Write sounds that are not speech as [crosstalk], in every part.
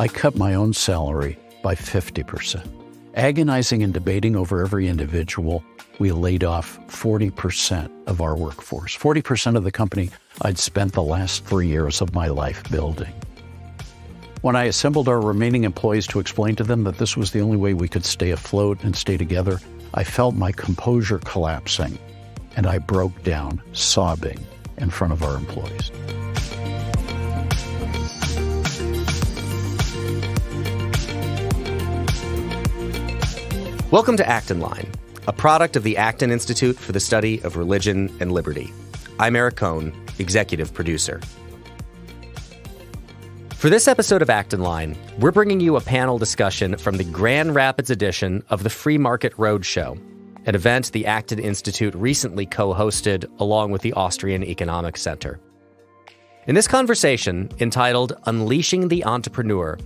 I cut my own salary by 50%. Agonizing and debating over every individual, we laid off 40% of our workforce, 40% of the company I'd spent the last three years of my life building. When I assembled our remaining employees to explain to them that this was the only way we could stay afloat and stay together, I felt my composure collapsing and I broke down, sobbing in front of our employees. Welcome to Acton Line, a product of the Acton Institute for the Study of Religion and Liberty. I'm Eric Kohn, executive producer. For this episode of Acton Line, we're bringing you a panel discussion from the Grand Rapids edition of the Free Market Roadshow, an event the Acton Institute recently co hosted along with the Austrian Economic Center. In this conversation, entitled Unleashing the Entrepreneur,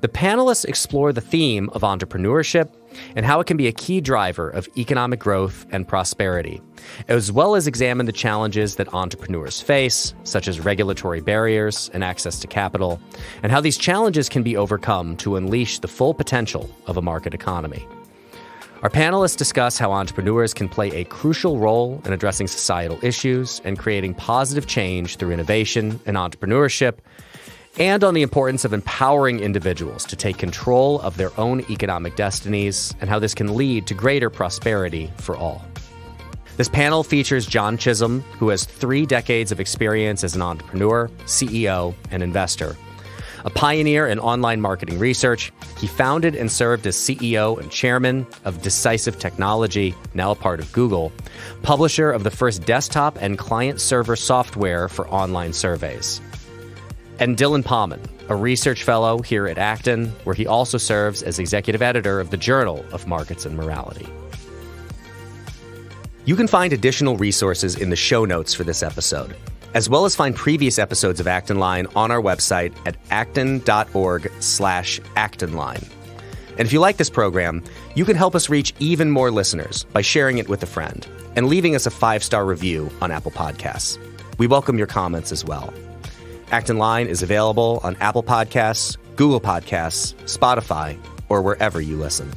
the panelists explore the theme of entrepreneurship and how it can be a key driver of economic growth and prosperity, as well as examine the challenges that entrepreneurs face, such as regulatory barriers and access to capital, and how these challenges can be overcome to unleash the full potential of a market economy. Our panelists discuss how entrepreneurs can play a crucial role in addressing societal issues and creating positive change through innovation and entrepreneurship, and on the importance of empowering individuals to take control of their own economic destinies and how this can lead to greater prosperity for all. This panel features John Chisholm, who has three decades of experience as an entrepreneur, CEO, and investor. A pioneer in online marketing research, he founded and served as CEO and chairman of Decisive Technology, now a part of Google, publisher of the first desktop and client server software for online surveys. And Dylan Pahman, a research fellow here at Acton, where he also serves as executive editor of the Journal of Markets and Morality. You can find additional resources in the show notes for this episode, as well as find previous episodes of Acton Line on our website at acton.org slash actonline. And if you like this program, you can help us reach even more listeners by sharing it with a friend and leaving us a five-star review on Apple Podcasts. We welcome your comments as well. Acton Line is available on Apple Podcasts, Google Podcasts, Spotify, or wherever you listen.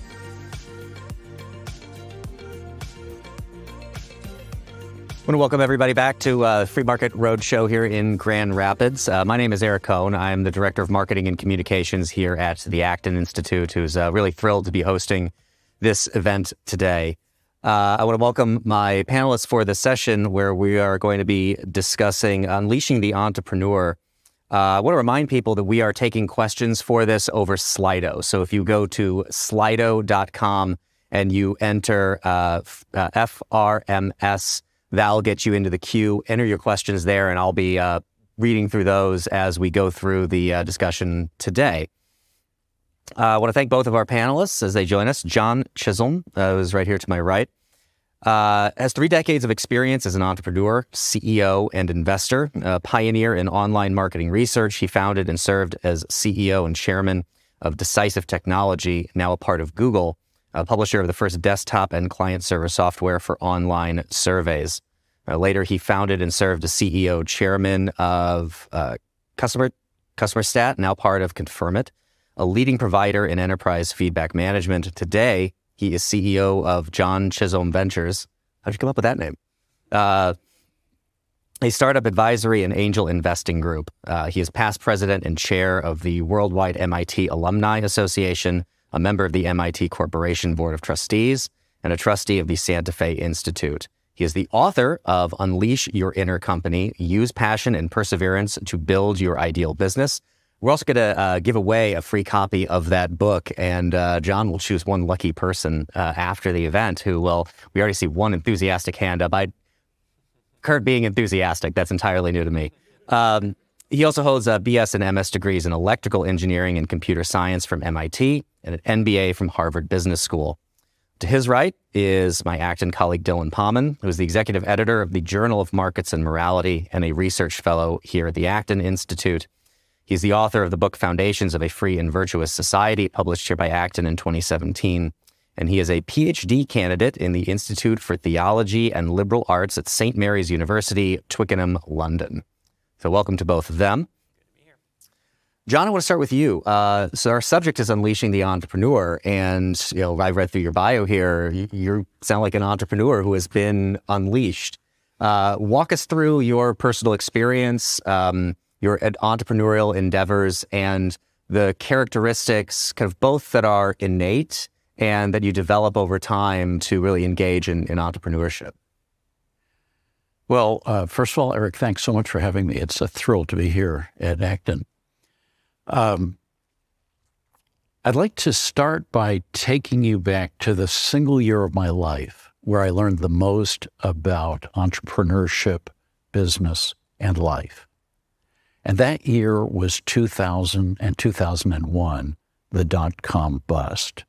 I want to welcome everybody back to uh, Free Market Roadshow here in Grand Rapids. Uh, my name is Eric Kohn. I'm the Director of Marketing and Communications here at the Acton Institute, who's uh, really thrilled to be hosting this event today. Uh, I want to welcome my panelists for the session where we are going to be discussing unleashing the entrepreneur. Uh, I want to remind people that we are taking questions for this over Slido. So if you go to slido.com and you enter uh, FRMS, uh, that'll get you into the queue. Enter your questions there, and I'll be uh, reading through those as we go through the uh, discussion today. Uh, I want to thank both of our panelists as they join us. John Chisholm, uh, who's right here to my right, uh, has three decades of experience as an entrepreneur, CEO, and investor, a pioneer in online marketing research. He founded and served as CEO and chairman of Decisive Technology, now a part of Google, a publisher of the first desktop and client server software for online surveys. Uh, later, he founded and served as CEO chairman of uh, Customer CustomerSat, now part of Confirmit a leading provider in enterprise feedback management. Today, he is CEO of John Chisholm Ventures. How'd you come up with that name? Uh, a startup advisory and angel investing group. Uh, he is past president and chair of the Worldwide MIT Alumni Association, a member of the MIT Corporation Board of Trustees, and a trustee of the Santa Fe Institute. He is the author of Unleash Your Inner Company Use Passion and Perseverance to Build Your Ideal Business. We're also going to uh, give away a free copy of that book, and uh, John will choose one lucky person uh, after the event who will. We already see one enthusiastic hand up. I, Kurt being enthusiastic, that's entirely new to me. Um, he also holds a BS and MS degrees in electrical engineering and computer science from MIT and an MBA from Harvard Business School. To his right is my Acton colleague Dylan Pahman, who is the executive editor of the Journal of Markets and Morality and a research fellow here at the Acton Institute. He's the author of the book Foundations of a Free and Virtuous Society, published here by Acton in 2017. And he is a PhD candidate in the Institute for Theology and Liberal Arts at St. Mary's University, Twickenham, London. So, welcome to both of them. John, I want to start with you. Uh, so our subject is unleashing the entrepreneur, and you know I read through your bio here. You, you sound like an entrepreneur who has been unleashed. Uh, walk us through your personal experience, um, your entrepreneurial endeavors, and the characteristics, kind of both that are innate and that you develop over time to really engage in, in entrepreneurship. Well, uh, first of all, Eric, thanks so much for having me. It's a thrill to be here at Acton. Um, I'd like to start by taking you back to the single year of my life where I learned the most about entrepreneurship, business, and life. And that year was 2000 and 2001, the dot com bust.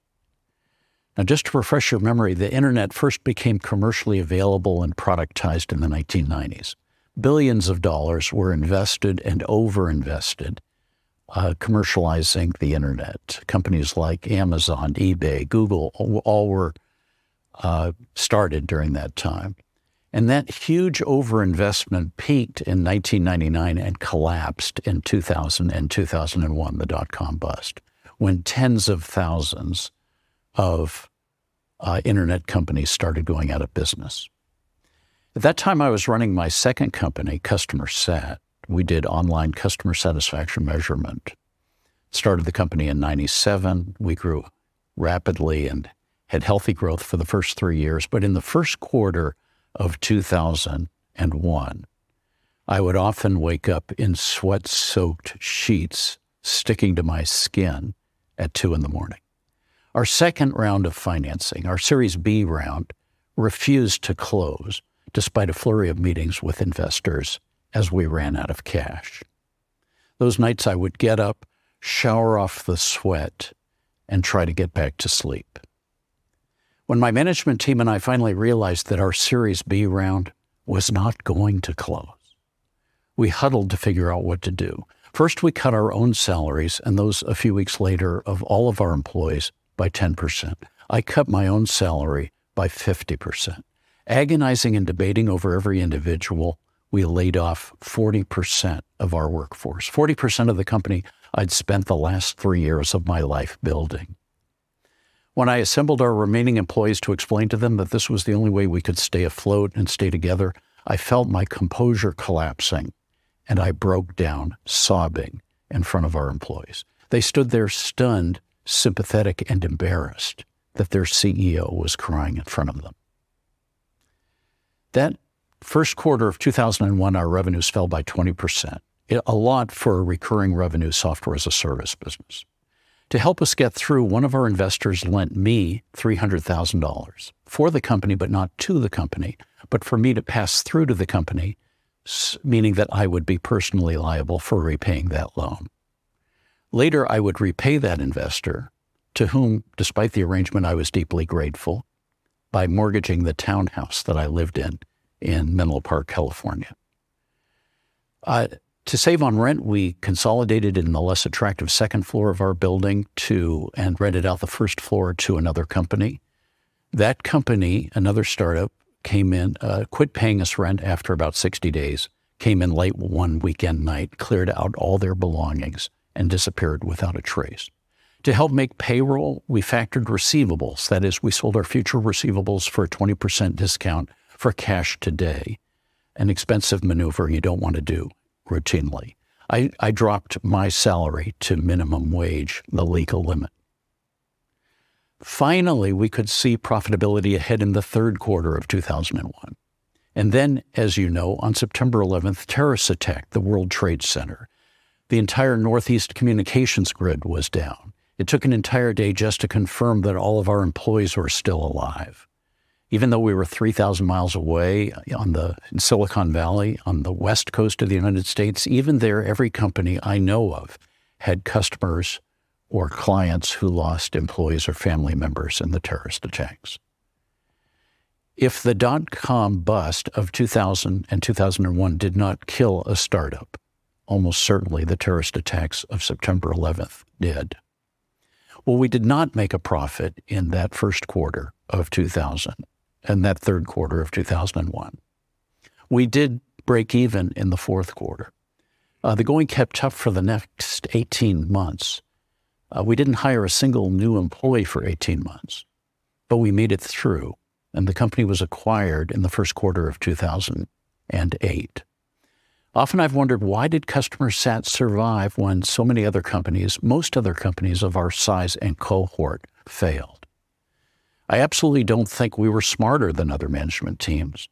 Now, just to refresh your memory, the internet first became commercially available and productized in the 1990s. Billions of dollars were invested and overinvested uh, commercializing the internet. Companies like Amazon, eBay, Google, all, were uh, started during that time. And that huge overinvestment peaked in 1999 and collapsed in 2000 and 2001, the dot com bust, when tens of thousands of uh, internet companies started going out of business. At that time, I was running my second company, CustomerSat, we did online customer satisfaction measurement. Started the company in 97. We grew rapidly and had healthy growth for the first three years. But in the first quarter of 2001, I would often wake up in sweat soaked sheets sticking to my skin at two in the morning. Our second round of financing, our Series B round, refused to close despite a flurry of meetings with investors as we ran out of cash. Those nights I would get up, shower off the sweat, and try to get back to sleep. When my management team and I finally realized that our Series B round was not going to close, we huddled to figure out what to do. First, we cut our own salaries and those a few weeks later of all of our employees by 10%. I cut my own salary by 50%. Agonizing and debating over every individual, we laid off 40% of our workforce, 40% of the company I'd spent the last three years of my life building. When I assembled our remaining employees to explain to them that this was the only way we could stay afloat and stay together, I felt my composure collapsing and I broke down, sobbing, in front of our employees. They stood there stunned, sympathetic, and embarrassed that their CEO was crying in front of them. That First quarter of 2001, our revenues fell by 20%, a lot for a recurring revenue software as a service business. To help us get through, one of our investors lent me $300,000 for the company, but not to the company, but for me to pass through to the company, meaning that I would be personally liable for repaying that loan. Later, I would repay that investor, to whom, despite the arrangement, I was deeply grateful, by mortgaging the townhouse that I lived in in Menlo Park, California. Uh, to save on rent, we consolidated in the less attractive second floor of our building to and rented out the first floor to another company. That company, another startup, came in, uh, quit paying us rent after about 60 days, came in late one weekend night, cleared out all their belongings, and disappeared without a trace. To help make payroll, we factored receivables. That is, we sold our future receivables for a 20% discount for cash today, an expensive maneuver you don't want to do routinely. I, I dropped my salary to minimum wage, the legal limit. Finally, we could see profitability ahead in the third quarter of 2001. And then, as you know, on September 11th, terrorists attacked the World Trade Center. The entire Northeast communications grid was down. It took an entire day just to confirm that all of our employees were still alive even though we were 3,000 miles away on the Silicon Valley, on the west coast of the United States, even there, every company I know of had customers or clients who lost employees or family members in the terrorist attacks. If the dot com bust of 2000 and 2001 did not kill a startup, almost certainly the terrorist attacks of September 11th did. Well, we did not make a profit in that first quarter of 2000 in that third quarter of 2001. We did break even in the fourth quarter. Uh, the going kept tough for the next 18 months. Uh, we didn't hire a single new employee for 18 months, but we made it through, and the company was acquired in the first quarter of 2008. Often I've wondered why did CustomerSat survive when so many other companies, most other companies of our size and cohort, failed. I absolutely don't think we were smarter than other management teams.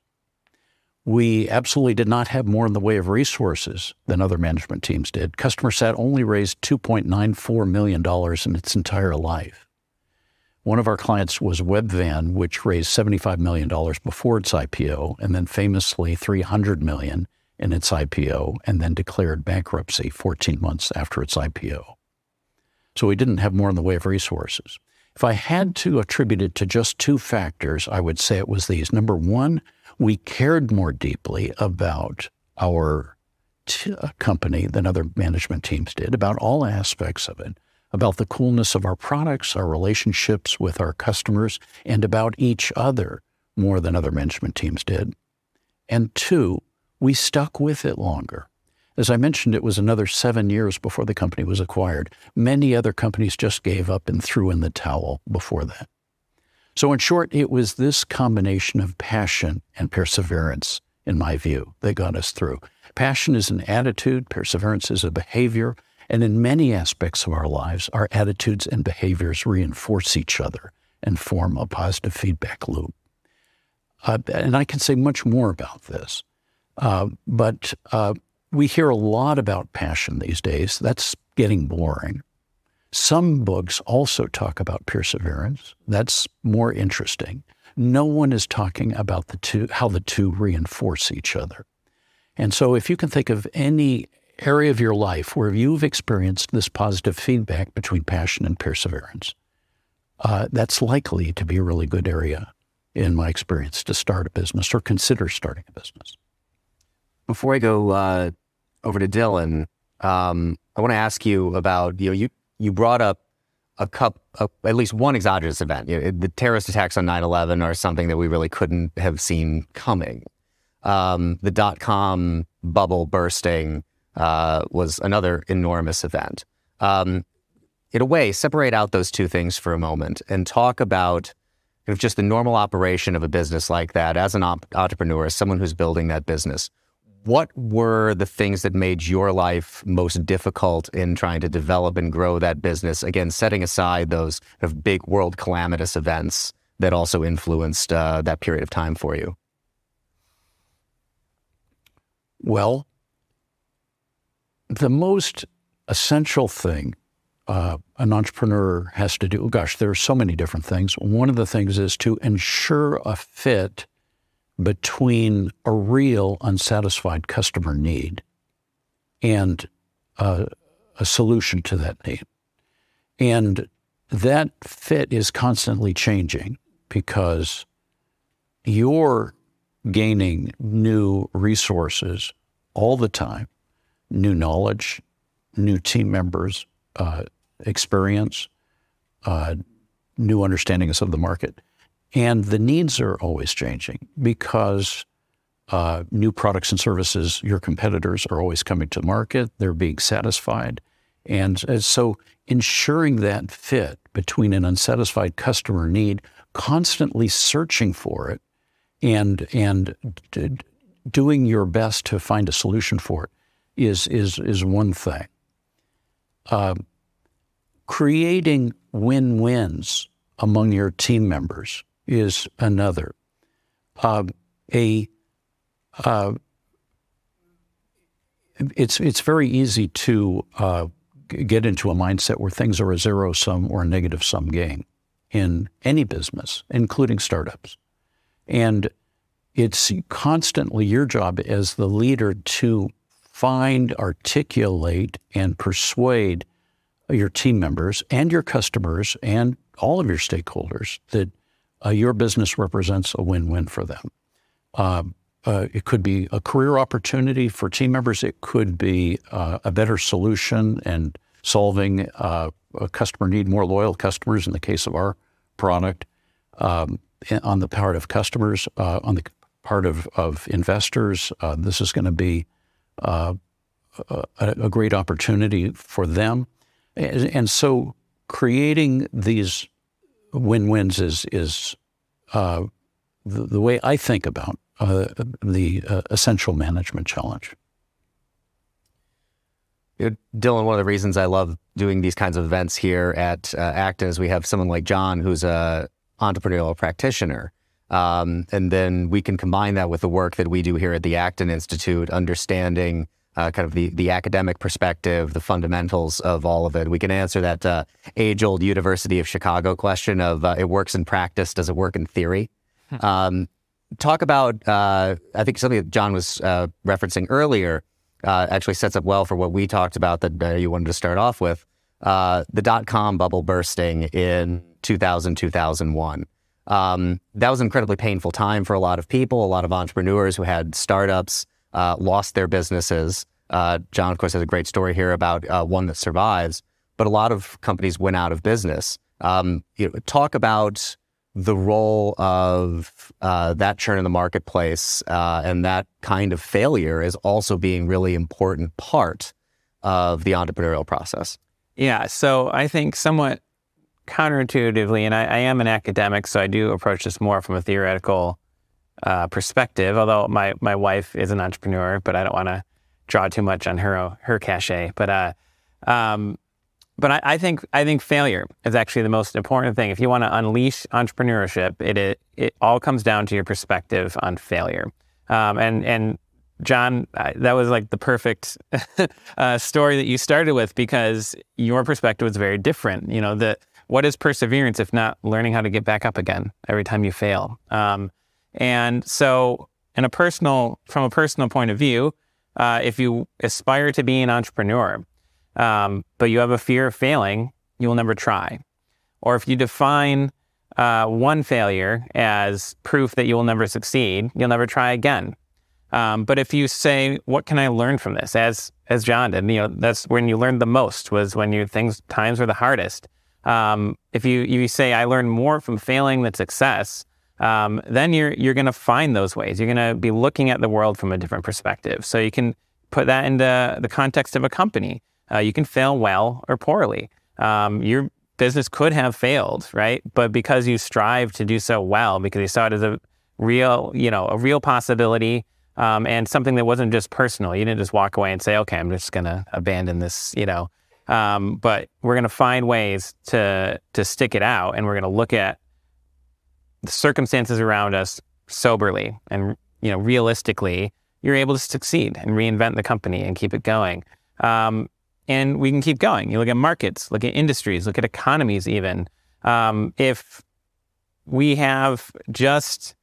We absolutely did not have more in the way of resources than other management teams did. CustomerSat only raised $2.94 million in its entire life. One of our clients was Webvan, which raised $75 million before its IPO and then famously 300 million in its IPO and then declared bankruptcy 14 months after its IPO. So we didn't have more in the way of resources. If I had to attribute it to just two factors, I would say it was these. Number one, we cared more deeply about our uh, company than other management teams did, about all aspects of it, about the coolness of our products, our relationships with our customers, and about each other more than other management teams did. And two, we stuck with it longer. As I mentioned, it was another seven years before the company was acquired. Many other companies just gave up and threw in the towel before that. So, in short, it was this combination of passion and perseverance, in my view, that got us through. Passion is an attitude, perseverance is a behavior, and in many aspects of our lives, our attitudes and behaviors reinforce each other and form a positive feedback loop. Uh, and I can say much more about this, uh, but uh, we hear a lot about passion these days. That's getting boring. Some books also talk about perseverance. That's more interesting. No one is talking about the two, how the two reinforce each other. And so, if you can think of any area of your life where you've experienced this positive feedback between passion and perseverance, uh, that's likely to be a really good area, in my experience, to start a business or consider starting a business. Before I go uh, over to Dylan, um, I want to ask you about you know you you brought up a cup, at least one exogenous event. You know, the terrorist attacks on 9/11 are something that we really couldn't have seen coming. Um, the dot com bubble bursting uh, was another enormous event. Um, in a way, separate out those two things for a moment and talk about kind of just the normal operation of a business like that as an op- entrepreneur, as someone who's building that business what were the things that made your life most difficult in trying to develop and grow that business? Again, setting aside those kind of big world calamitous events that also influenced uh, that period of time for you. Well, the most essential thing uh, an entrepreneur has to do, gosh, there are so many different things. One of the things is to ensure a fit between a real unsatisfied customer need and uh, a solution to that need. And that fit is constantly changing because you're gaining new resources all the time, new knowledge, new team members, uh, experience, uh, new understandings of the market. And the needs are always changing because uh, new products and services, your competitors are always coming to market, they're being satisfied. And uh, so ensuring that fit between an unsatisfied customer need, constantly searching for it, and, and doing your best to find a solution for it is, is, is one thing. Uh, creating win wins among your team members is another. Uh, a uh, it's it's very easy to uh, get into a mindset where things are a zero sum or a negative sum game in any business, including startups, and it's constantly your job as the leader to find, articulate, and persuade your team members and your customers and all of your stakeholders that uh, your business represents a win-win for them. Uh, uh, it could be a career opportunity for team members. It could be uh, a better solution and solving uh, a customer need, more loyal customers in the case of our product. Um, on the part of customers, uh, on the part of, of investors, this is going to be a, a, great opportunity for them. And, and so creating these win-wins is, is uh, the, the, way I think about uh, the uh, essential management challenge. Dylan, one of the reasons I love doing these kinds of events here at uh, Acton is we have someone like John who's a entrepreneurial practitioner. Um, and then we can combine that with the work that we do here at the Acton Institute, understanding uh, kind of the, the academic perspective, the fundamentals of all of it. We can answer that uh, age old University of Chicago question of uh, it works in practice, does it work in theory? Hmm. Um, talk about, uh, I think something that John was uh, referencing earlier uh, actually sets up well for what we talked about that you wanted to start off with the dot com bubble bursting in 2000, 2001. Um, that was an incredibly painful time for a lot of people, a lot of entrepreneurs who had startups uh, lost their businesses. Uh, John, of course, has a great story here about uh, one that survives, but a lot of companies went out of business. Um, you know, talk about the role of uh, that churn in the marketplace uh, and that kind of failure is also being really important part of the entrepreneurial process. Yeah, so I think somewhat counterintuitively, and I, I am an academic, so I do approach this more from a theoretical uh, perspective. Although my my wife is an entrepreneur, but I don't want to draw too much on her her cachet. But uh, um, but I, I, think I think failure is actually the most important thing. If you want to unleash entrepreneurship, it, it it all comes down to your perspective on failure. Um, and and John, that was like the perfect [laughs] uh, story that you started with because your perspective was very different. You know, the what is perseverance if not learning how to get back up again every time you fail? Um, and so, in a personal, from a personal point of view, uh, if you aspire to be an entrepreneur, um, but you have a fear of failing, you will never try. Or if you define uh, one failure as proof that you will never succeed, you'll never try again. Um, but if you say, "What can I learn from this?" as as John did, you know, that's when you learned the most was when you things times were the hardest. Um, if you you say, "I learned more from failing than success," um, then you're you're going to find those ways. You're going to be looking at the world from a different perspective. So you can put that into the context of a company. Uh, you can fail well or poorly. Um, your business could have failed, right? But because you strive to do so well, because you saw it as a real, you know, a real possibility um, and something that wasn't just personal. You didn't just walk away and say, "Okay, I'm just going to abandon this," you know. Um, but we're going to find ways to to stick it out, and we're going to look at the circumstances around us soberly and you know realistically, you're able to succeed and reinvent the company and keep it going. Um, and we can keep going. You look at markets, look at industries, look at economies. Even um, if we have just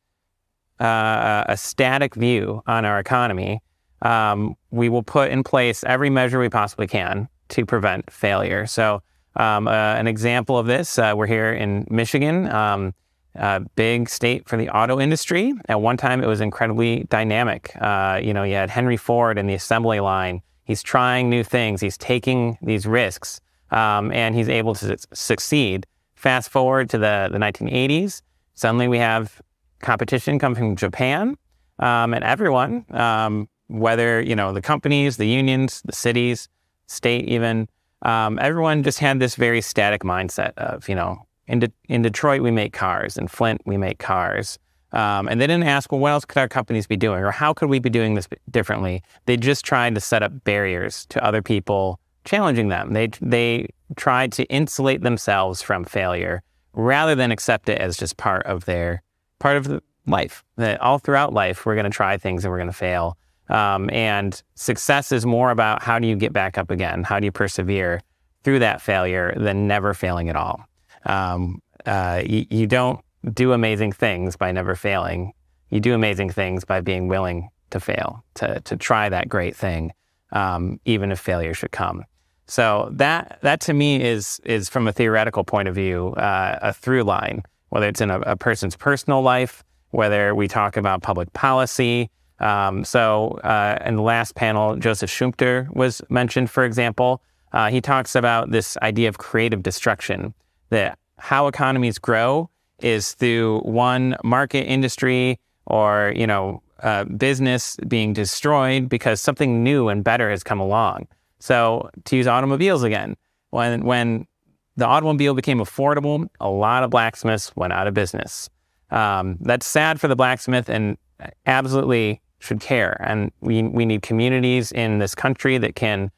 uh, a static view on our economy, um, we will put in place every measure we possibly can to prevent failure. So, um, uh, an example of this, uh, we're here in Michigan. Um, uh, big state for the auto industry. At one time, it was incredibly dynamic. Uh, you know, you had Henry Ford in the assembly line. He's trying new things. He's taking these risks, um, and he's able to succeed. Fast forward to the, the 1980s, suddenly we have competition coming from Japan, um, and everyone, um, whether you know the companies, the unions, the cities, state, even um, everyone just had this very static mindset of you know in, De- in Detroit, we make cars. In Flint, we make cars. Um, and they didn't ask, well, what else could our companies be doing? Or how could we be doing this differently? They just tried to set up barriers to other people challenging them. They, they tried to insulate themselves from failure rather than accept it as just part of their, part of the life. That all throughout life, we're going to try things and we're going to fail. Um, and success is more about how do you get back up again? How do you persevere through that failure than never failing at all? Um, uh, you, you don't do amazing things by never failing. You do amazing things by being willing to fail, to, to try that great thing, um, even if failure should come. So that that to me is is from a theoretical point of view uh, a through line, whether it's in a, a, person's personal life, whether we talk about public policy. Um, so uh, in the last panel, Joseph Schumpeter was mentioned, for example. Uh, he talks about this idea of creative destruction that how economies grow is through one market industry or you know uh, business being destroyed because something new and better has come along. So to use automobiles again, when when the automobile became affordable, a lot of blacksmiths went out of business. Um, that's sad for the blacksmith and absolutely should care. And we, we need communities in this country that can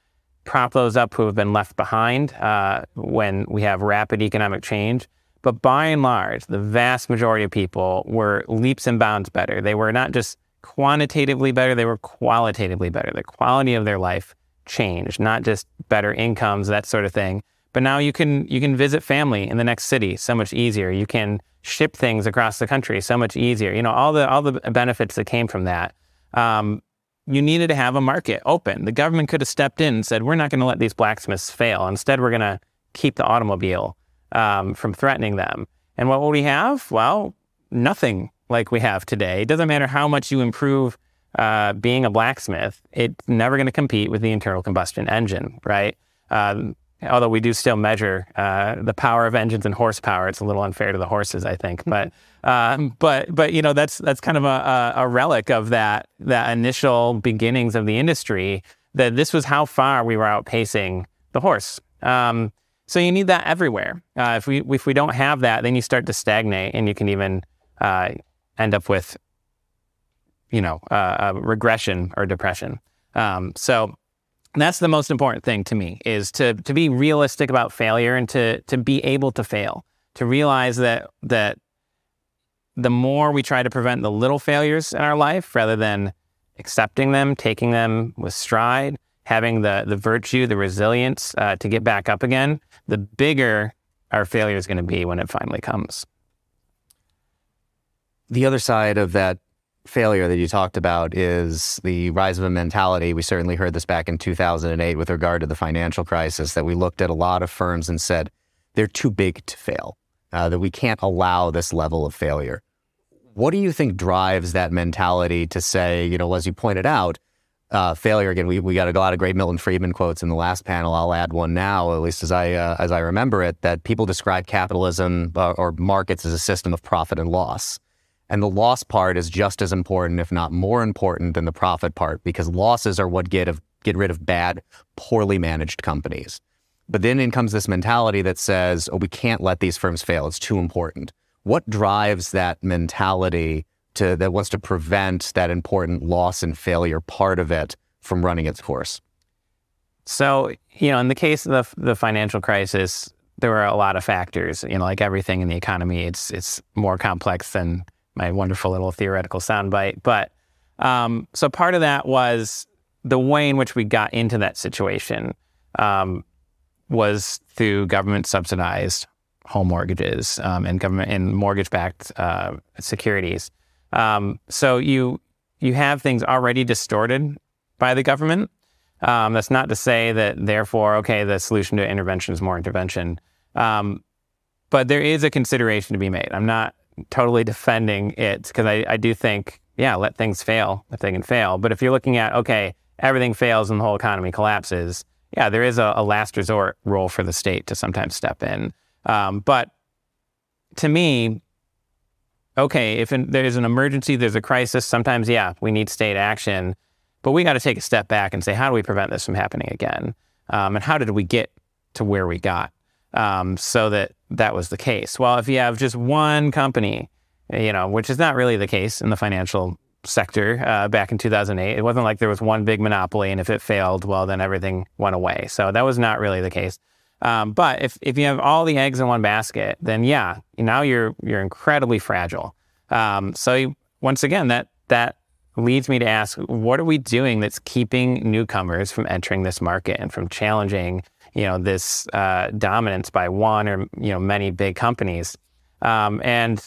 prop those up who have been left behind uh, when we have rapid economic change. But by and large, the vast majority of people were leaps and bounds better. They were not just quantitatively better, they were qualitatively better. The quality of their life changed, not just better incomes, that sort of thing. But now you can you can visit family in the next city so much easier. You can ship things across the country so much easier. You know all the all the benefits that came from that. Um, you needed to have a market open. The government could have stepped in and said, "We're not going to let these blacksmiths fail. Instead, we're going to keep the automobile um, from threatening them." And what will we have? Well, nothing like we have today. It doesn't matter how much you improve uh, being a blacksmith. It's never going to compete with the internal combustion engine, right? Um, although we do still measure uh, the power of engines and horsepower. It's a little unfair to the horses, I think. But um, but but you know that's that's kind of a, a, relic of that that initial beginnings of the industry. That this was how far we were outpacing the horse. Um, so you need that everywhere. Uh, if we if we don't have that, then you start to stagnate, and you can even uh, end up with you know uh, regression or depression. Um, so that's the most important thing to me is to to be realistic about failure and to to be able to fail to realize that that the more we try to prevent the little failures in our life rather than accepting them taking them with stride having the the virtue the resilience uh, to get back up again the bigger our failure is going to be when it finally comes. The other side of that failure that you talked about is the rise of a mentality. We certainly heard this back in 2008 with regard to the financial crisis, that we looked at a lot of firms and said, they're too big to fail, uh, that we can't allow this level of failure. What do you think drives that mentality to say, you know, as you pointed out, uh, failure again? We, we got a lot of great Milton Friedman quotes in the last panel. I'll add one now, at least as I uh, as I remember it, that people describe capitalism uh, or markets as a system of profit and loss. And the loss part is just as important, if not more important, than the profit part, because losses are what get of get rid of bad, poorly managed companies. But then in comes this mentality that says, "Oh, we can't let these firms fail. It's too important." What drives that mentality to that wants to prevent that important loss and failure part of it from running its course? So, you know, in the case of the, the financial crisis, there were a lot of factors. You know, like everything in the economy, it's it's more complex than my wonderful little theoretical soundbite. But um, so part of that was the way in which we got into that situation um, was through government subsidized home mortgages um, and government and mortgage backed uh, securities. Um, so you you have things already distorted by the government. Um, that's not to say that therefore, okay, the solution to intervention is more intervention. Um, but there is a consideration to be made. I'm not totally defending it because I, I do think, yeah, let things fail if they can fail. But if you're looking at, okay, everything fails and the whole economy collapses, yeah, there is a, a last resort role for the state to sometimes step in. Um, but to me, okay, if in, there's an emergency, there's a crisis, sometimes, yeah, we need state action. But we got to take a step back and say, how do we prevent this from happening again? Um, and how did we get to where we got? um, so that that was the case. Well, if you have just one company, you know, which is not really the case in the financial sector uh, back in 2008, it wasn't like there was one big monopoly, and if it failed, well, then everything went away. So that was not really the case. Um, but if, if you have all the eggs in one basket, then yeah, now you're you're incredibly fragile. Um, so you, once again, that that leads me to ask, what are we doing that's keeping newcomers from entering this market and from challenging you know this uh, dominance by one or you know many big companies, um, and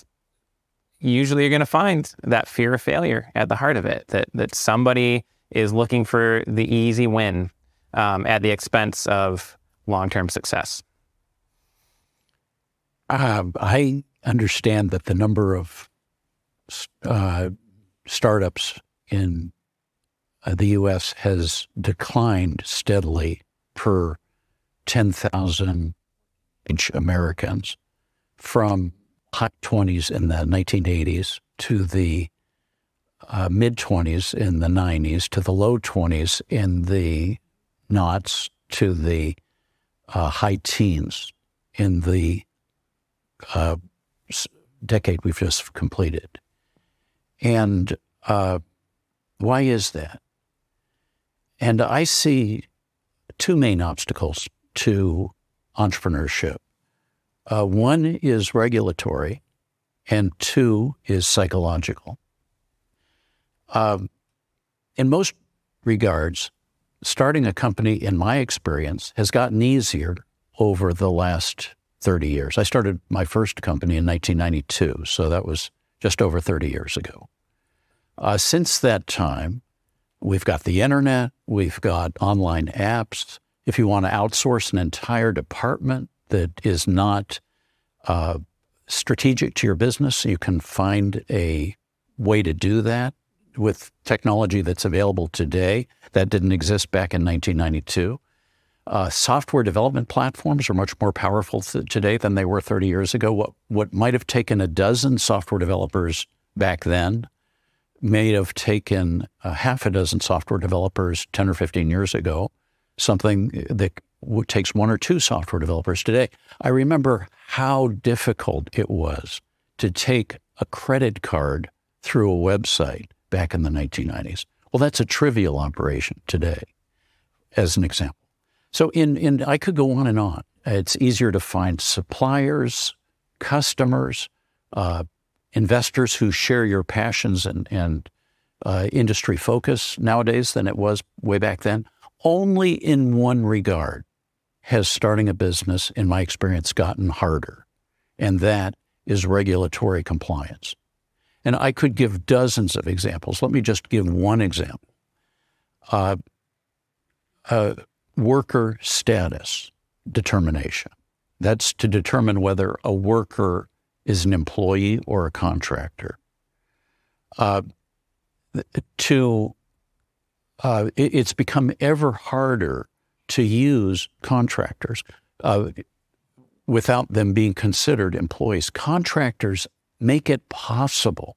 usually you're going to find that fear of failure at the heart of it. That that somebody is looking for the easy win um, at the expense of long-term success. Uh, I understand that the number of uh, startups in uh, the U.S. has declined steadily per 10,000 Americans from high 20s in the 1980s to the uh, mid 20s in the 90s to the low 20s in the knots to the uh, high teens in the uh, decade we've just completed. And uh, why is that? And I see two main obstacles to entrepreneurship. Uh, one is regulatory, and two is psychological. Um, in most regards, starting a company, in my experience, has gotten easier over the last 30 years. I started my first company in 1992, so that was just over 30 years ago. Uh, since that time, we've got the internet, we've got online apps. If you want to outsource an entire department that is not uh, strategic to your business, you can find a way to do that with technology that's available today that didn't exist back in 1992. Uh, software development platforms are much more powerful th- today than they were 30 years ago. What, what might have taken a dozen software developers back then may have taken a half a dozen software developers 10 or 15 years ago, something that takes one or two software developers today. I remember how difficult it was to take a credit card through a website back in the 1990s. Well, that's a trivial operation today, as an example. So, in, in I could go on and on. It's easier to find suppliers, customers, uh, investors who share your passions and, and uh, industry focus nowadays than it was way back then. Only in one regard has starting a business, in my experience, gotten harder, and that is regulatory compliance. And I could give dozens of examples. Let me just give one example. Uh, uh, worker status determination. That's to determine whether a worker is an employee or a contractor. Uh, to uh, it, it's become ever harder to use contractors uh, without them being considered employees. Contractors make it possible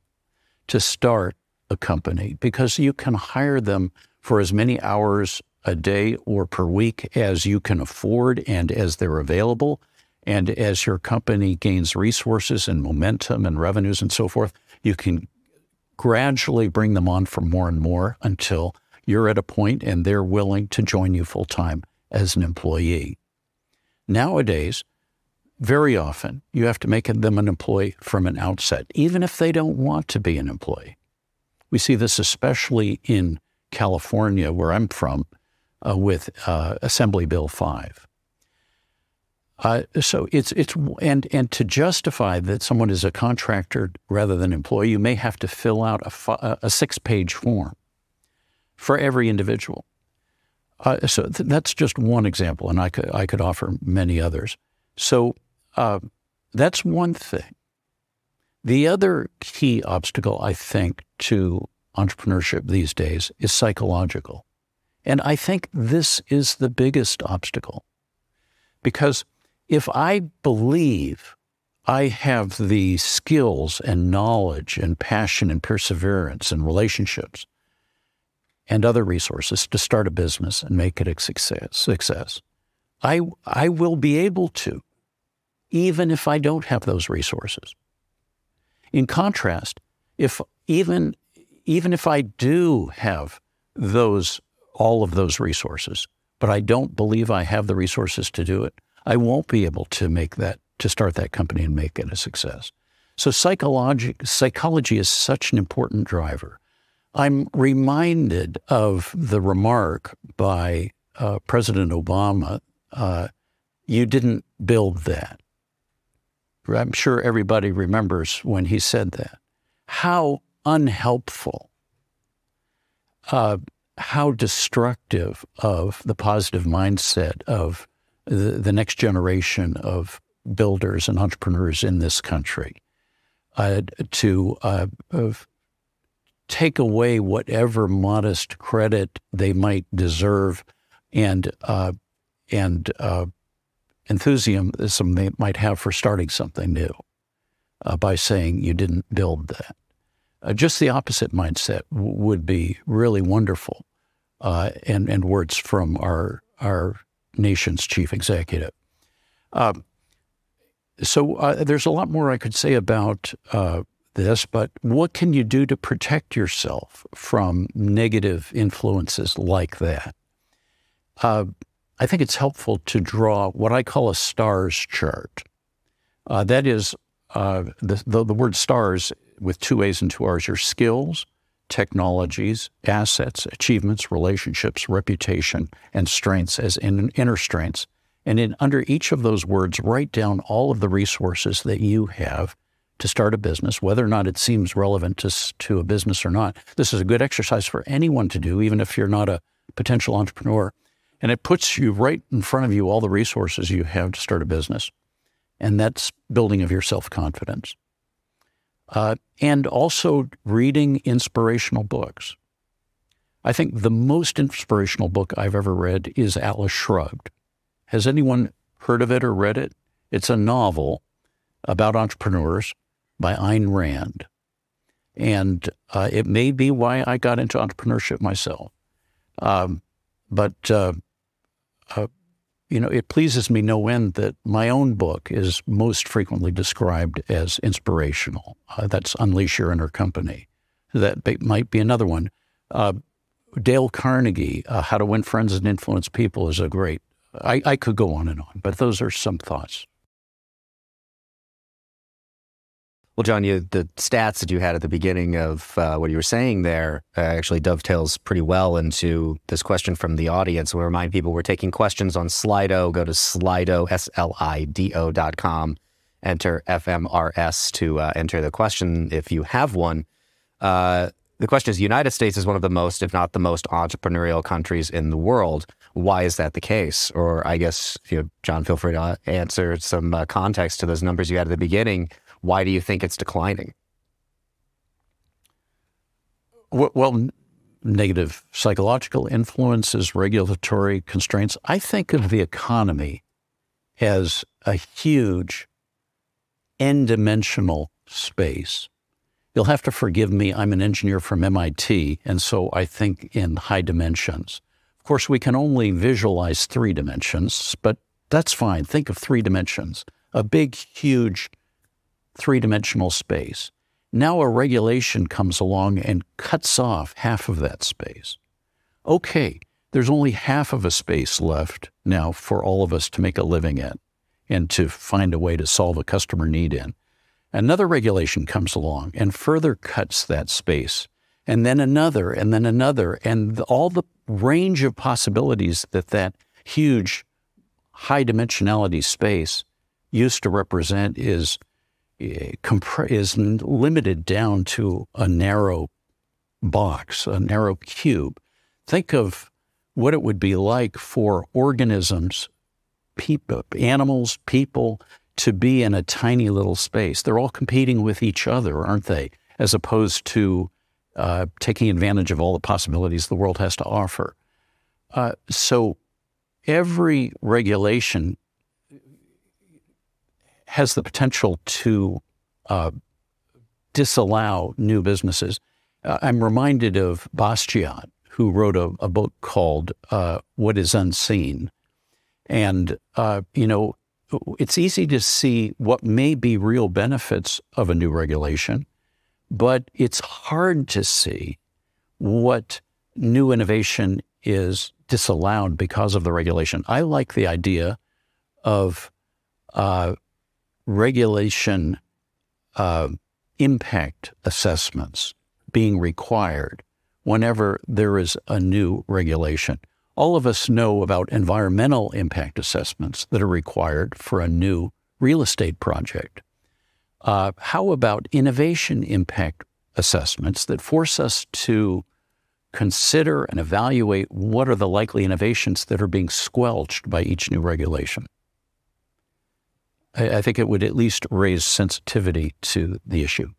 to start a company because you can hire them for as many hours a day or per week as you can afford and as they're available. And as your company gains resources and momentum and revenues and so forth, you can gradually bring them on for more and more until you're at a point and they're willing to join you full time as an employee. Nowadays, very often you have to make them an employee from an outset, even if they don't want to be an employee. We see this especially in California, where I'm from, uh, with uh, Assembly Bill 5. Uh, so it's it's and and to justify that someone is a contractor rather than employee, you may have to fill out a, a six page form for every individual. Uh, so th- that's just one example, and I could I could offer many others. So uh, that's one thing. The other key obstacle, I think, to entrepreneurship these days is psychological, and I think this is the biggest obstacle because if I believe I have the skills and knowledge and passion and perseverance and relationships and other resources to start a business and make it a success, success I, I will be able to, even if I don't have those resources. In contrast, if even, even if I do have those, all of those resources, but I don't believe I have the resources to do it, I won't be able to make that, to start that company and make it a success. So psychology, psychology is such an important driver. I'm reminded of the remark by uh, President Obama uh, you didn't build that. I'm sure everybody remembers when he said that. How unhelpful, uh, how destructive of the positive mindset of the, the next generation of builders and entrepreneurs in this country uh, to uh, take away whatever modest credit they might deserve and uh, and uh, enthusiasm they might have for starting something new uh, by saying you didn't build that. Uh, just the opposite mindset would be really wonderful. Uh, and, and words from our, our nation's chief executive. Um, so uh, there's a lot more I could say about this, but what can you do to protect yourself from negative influences like that? Uh, I think it's helpful to draw what I call a stars chart. Uh, that is, uh, the, the, the word stars with two A's and two R's, your skills, technologies, assets, achievements, relationships, reputation, and strengths as in, inner strengths. And in under each of those words, write down all of the resources that you have to start a business, whether or not it seems relevant to, to a business or not. This is a good exercise for anyone to do, even if you're not a potential entrepreneur. And it puts you right in front of you all the resources you have to start a business. And that's building of your self confidence. Uh, and also reading inspirational books. I think the most inspirational book I've ever read is Atlas Shrugged. Has anyone heard of it or read it? It's a novel about entrepreneurs by Ayn Rand. And uh, it may be why I got into entrepreneurship myself. Um, but, uh, uh, you know, it pleases me no end that my own book is most frequently described as inspirational. Uh, that's Unleash Your Inner Company. That might be another one. Uh, Dale Carnegie, uh, How to Win Friends and Influence People, is a great. I, I could go on and on, but those are some thoughts. Well, John, you, the stats that you had at the beginning of uh, what you were saying there uh, actually dovetails pretty well into this question from the audience. We remind people we're taking questions on Slido. Go to Slido, S-L-I-D-O dot com. Enter FMRS to uh, enter the question if you have one. Uh, the question is, the United States is one of the most, if not the most entrepreneurial countries in the world. Why is that the case? Or I guess, you know, John, feel free to answer some uh, context to those numbers you had at the beginning why do you think it's declining? Well, negative psychological influences, regulatory constraints. I think of the economy as a huge n dimensional space. You'll have to forgive me. I'm an engineer from MIT, and so I think in high dimensions. Of course, we can only visualize three dimensions, but that's fine. Think of three dimensions a big, huge three dimensional space. Now a regulation comes along and cuts off half of that space. Okay, there's only half of a space left now for all of us to make a living in and to find a way to solve a customer need in. Another regulation comes along and further cuts that space, and then another, and then another, and all the range of possibilities that that huge high dimensionality space used to represent is is limited down to a narrow box, a narrow cube. Think of what it would be like for organisms, people, animals, people, to be in a tiny little space. They're all competing with each other, aren't they? As opposed to uh, taking advantage of all the possibilities the world has to offer. Uh, so every regulation has the potential to uh, disallow new businesses. Uh, I'm reminded of Bastiat, who wrote a, a book called uh, What is Unseen. And, uh, you know, it's easy to see what may be real benefits of a new regulation, but it's hard to see what new innovation is disallowed because of the regulation. I like the idea of uh, regulation uh, impact assessments being required whenever there is a new regulation. All of us know about environmental impact assessments that are required for a new real estate project. Uh, how about innovation impact assessments that force us to consider and evaluate what are the likely innovations that are being squelched by each new regulation? I, I think it would at least raise sensitivity to the issue.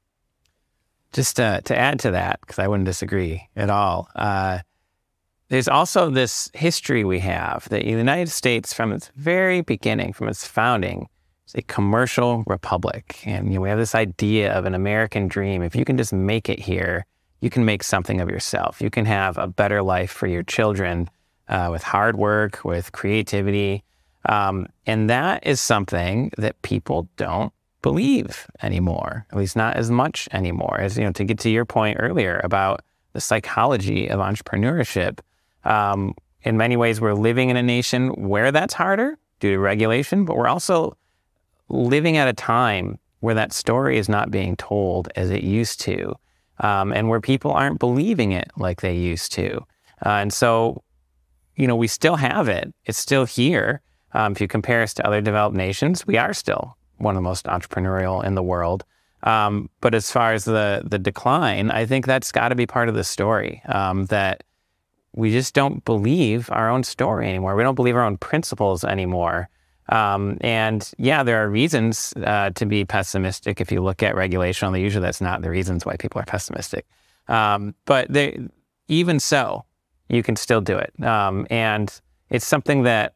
Just uh, to add to that, because I wouldn't disagree at all, uh, there's also this history we have that the United States, from its very beginning, from its founding, is a commercial republic. And you know, we have this idea of an American dream. If you can just make it here, you can make something of yourself. You can have a better life for your children uh, with hard work, with creativity. Um, and that is something that people don't believe anymore, at least not as much anymore. As you know, to get to your point earlier about the psychology of entrepreneurship, um, in many ways, we're living in a nation where that's harder due to regulation, but we're also living at a time where that story is not being told as it used to, um, and where people aren't believing it like they used to. Uh, and so, you know, we still have it. It's still here. Um, if you compare us to other developed nations, we are still one of the most entrepreneurial in the world. Um, but as far as the the decline, I think that's got to be part of the story. Um, that we just don't believe our own story anymore. We don't believe our own principles anymore. Um, and yeah, there are reasons uh, to be pessimistic. If you look at regulation, on the usually that's not the reasons why people are pessimistic. Um, but they, even so, you can still do it. Um, and it's something that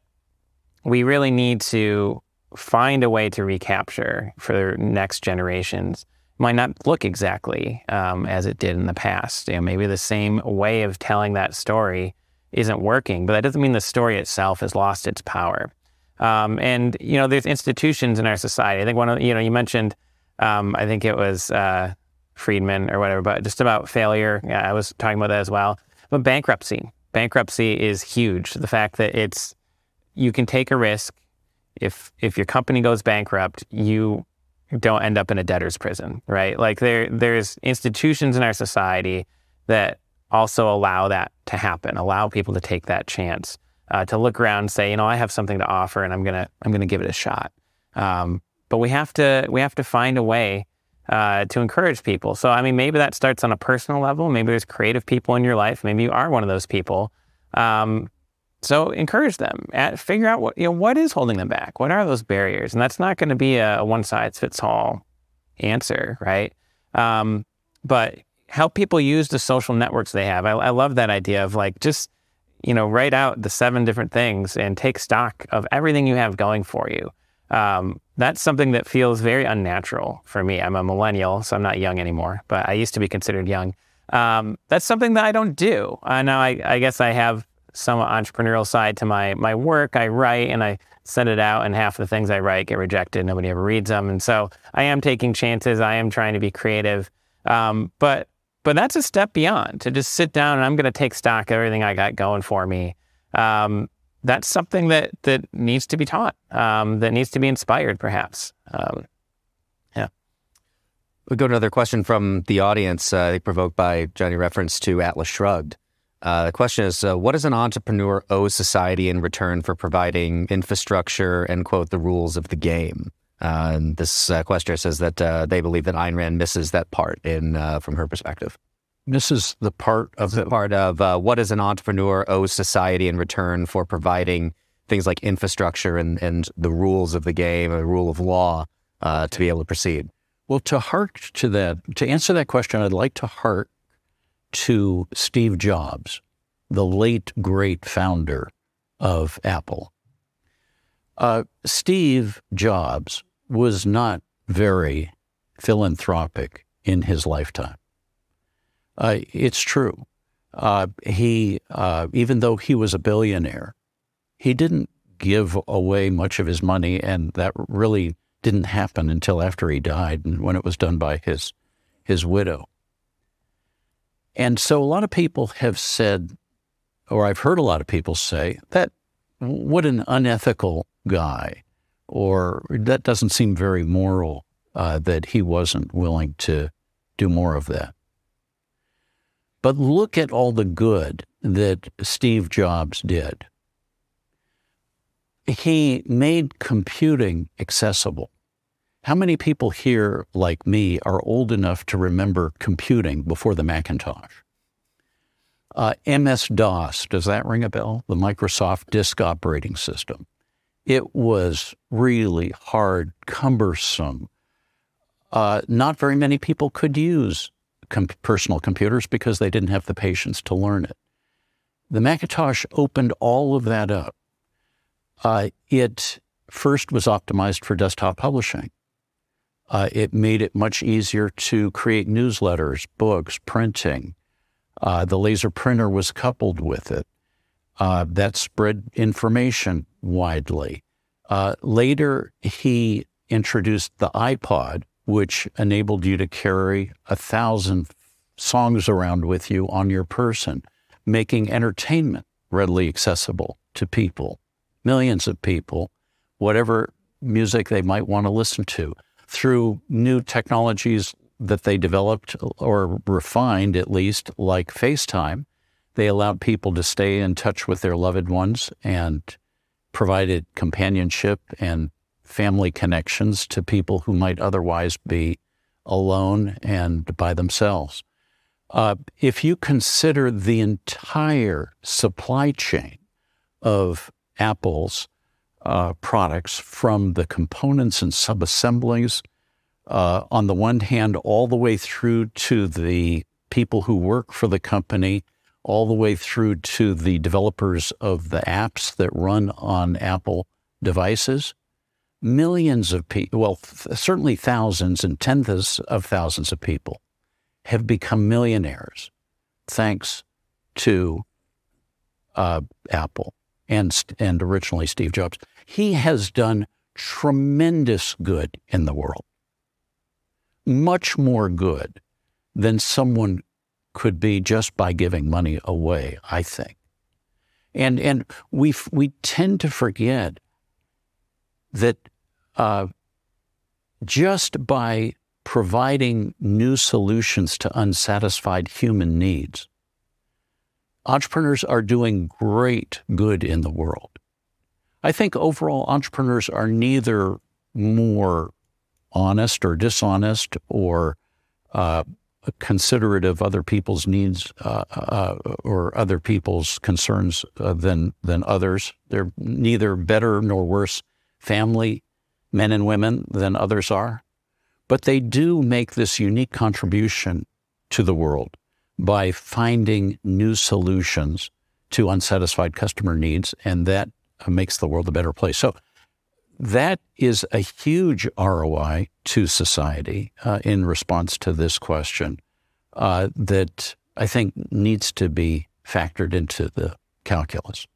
we really need to find a way to recapture for next generations. Might not look exactly um, as it did in the past. You know, maybe the same way of telling that story isn't working, but that doesn't mean the story itself has lost its power. Um, and you know, there's institutions in our society. I think one of you know, you mentioned, um, I think it was uh, Friedman or whatever, but just about failure. Yeah, I was talking about that as well. But bankruptcy, bankruptcy is huge. The fact that it's you can take a risk. If if your company goes bankrupt, you don't end up in a debtor's prison, right? Like there there's institutions in our society that also allow that to happen, allow people to take that chance uh, to look around and say, you know, I have something to offer, and I'm gonna I'm gonna give it a shot. Um, but we have to we have to find a way uh, to encourage people. So I mean, maybe that starts on a personal level. Maybe there's creative people in your life. Maybe you are one of those people. Um, so encourage them. At, figure out what you know what is holding them back. What are those barriers? And that's not going to be a, one size fits all answer, right? Um, but help people use the social networks they have. I, I love that idea of like just you know, write out the seven different things and take stock of everything you have going for you. Um, that's something that feels very unnatural for me. I'm a millennial, so I'm not young anymore, but I used to be considered young. Um, that's something that I don't do. Uh, now, I, I guess I have some entrepreneurial side to my my work. I write and I send it out, and half the things I write get rejected. Nobody ever reads them, and so I am taking chances. I am trying to be creative, um, but but that's a step beyond to just sit down and I'm going to take stock of everything I got going for me. Um, that's something that that needs to be taught, um, that needs to be inspired, perhaps. Um, yeah. We go to another question from the audience, uh, provoked by Johnny reference to Atlas Shrugged. Uh, the question is, uh, what does an entrepreneur owe society in return for providing infrastructure and quote the rules of the game? Uh, and this uh, questioner says that uh, they believe that Ayn Rand misses that part in uh, from her perspective. Misses the part of the part of uh, what does an entrepreneur owe society in return for providing things like infrastructure and, and the rules of the game, a rule of law, uh, to be able to proceed. Well, to hark to that, to answer that question, I'd like to hark to Steve Jobs, the late great founder of Apple. Uh, Steve Jobs was not very philanthropic in his lifetime. Uh, it's true. Uh, he, uh, even though he was a billionaire, he didn't give away much of his money, and that really didn't happen until after he died, and when it was done by his his widow. And so, a lot of people have said, or I've heard a lot of people say that what an unethical guy or that doesn't seem very moral uh, that he wasn't willing to do more of that. But look at all the good that Steve Jobs did. He made computing accessible. How many people here, like me, are old enough to remember computing before the Macintosh? Uh, MS DOS, does that ring a bell? The Microsoft Disk Operating System. It was really hard, cumbersome. Uh, not very many people could use com- personal computers because they didn't have the patience to learn it. The Macintosh opened all of that up. Uh, it first was optimized for desktop publishing. Uh, it made it much easier to create newsletters, books, printing. Uh, the laser printer was coupled with it. Uh, that spread information widely. Uh, later, he introduced the iPod, which enabled you to carry a thousand songs around with you on your person, making entertainment readily accessible to people, millions of people, whatever music they might want to listen to through new technologies that they developed or refined, at least, like FaceTime. They allowed people to stay in touch with their loved ones and provided companionship and family connections to people who might otherwise be alone and by themselves. Uh, if you consider the entire supply chain of Apple's uh, products, from the components and subassemblies, uh, on the one hand, all the way through to the people who work for the company, all the way through to the developers of the apps that run on Apple devices, millions of people, well, certainly thousands and tens of thousands of people have become millionaires thanks to uh, Apple and, and originally Steve Jobs. He has done tremendous good in the world, much more good than someone could be just by giving money away, I think. And, and we, we tend to forget that uh, just by providing new solutions to unsatisfied human needs, entrepreneurs are doing great good in the world. I think overall entrepreneurs are neither more honest or dishonest or uh, considerate of other people's needs uh, uh, or other people's concerns uh, than than others. They're neither better nor worse family men and women than others are, but they do make this unique contribution to the world by finding new solutions to unsatisfied customer needs, and that makes the world a better place. So that is a huge ROI to society uh, in response to this question uh, that I think needs to be factored into the calculus.